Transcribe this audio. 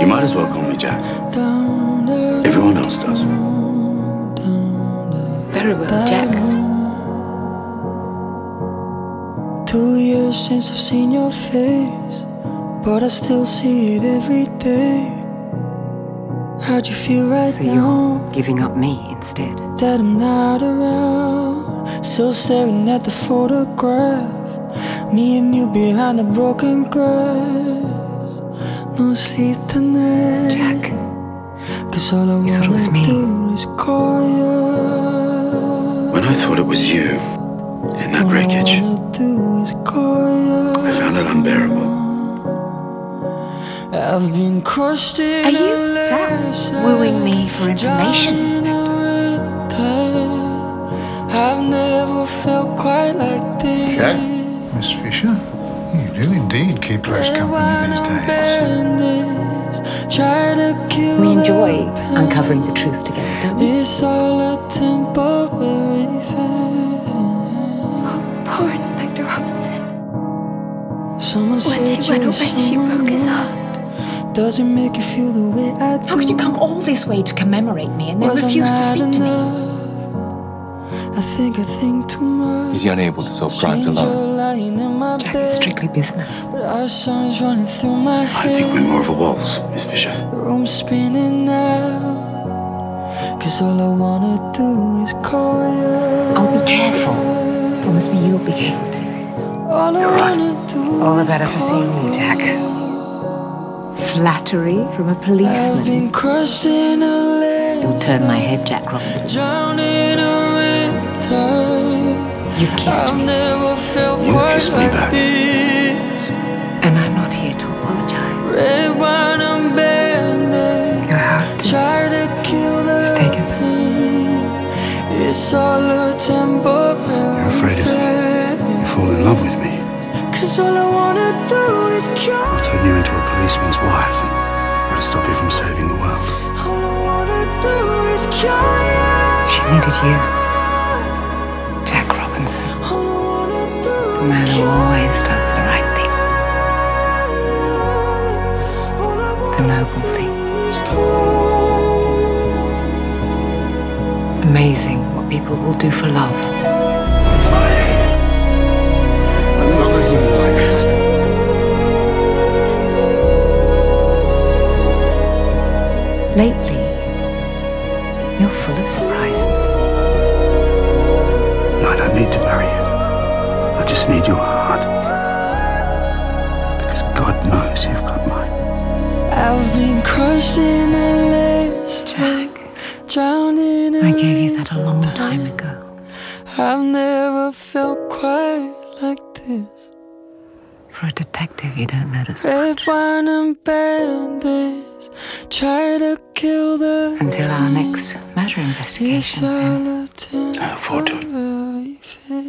You might as well call me Jack. Everyone else does. Very well, Jack. Two years since I've seen your face, but I still see it every day. How'd you feel right So now? you're giving up me instead? that I'm not around. Still staring at the photograph. Me and you behind the broken glass. No sleep tonight. Jack, Cause all I You thought it wanna was me. do is call you. When I thought it was you in that All I wreckage, wanna do is call you. I found it unbearable. I've been crushed in Are you, Jack, wooing me for information, drowning in Inspector? I've never felt quite like this. Jack? Miss Fisher, you do indeed keep close company these days. We enjoy uncovering the truth together, don't we? It's all a temporary thing. Poor Inspector Robinson. Someone Once said he you went were away, she broke his heart. Does it make you feel the way I do? How could you come all this way to commemorate me and then Was refuse to not speak to me? enough? I think I think too much. Is he unable to solve crimes alone? Lying in my Jack, bed. it's strictly business. But running through my I think we're more of a waltz, Miss Fisher. The room spinning now. Cause all I wanna do is call you. I'll be careful. Promise me you'll be careful to. All I You're right. wanna do All the better for seeing you, Jack. Flattery from a I've policeman. been crushed in a lace. Don't turn my head, Jack Robinson. Drowned a. You kissed I've me, never felt You quite kissed me back. and I'm not here to apologize. Red wine and bandage. Your heart Try to kill the It's taken. It's all a temporary You're afraid if thing. you fall in love with me, Cause all I wanna do is cure. I'll turn you into a policeman's wife and that'll stop you from saving the world. All I wanna do is cure you. She needed you, Jack Robinson. Always does the right thing, the noble thing. Amazing what people will do for love. Lately, you're full of surprises. I don't need to just need your heart. Because God knows you've got mine. I've been crushed in a lace Jack, drowned in gave you that a long time ago. I've never felt quite like this. For a detective, you don't notice Red much. wine and bandage try to kill the Until our next murder investigation. all then a I look forward to it. temporary fix.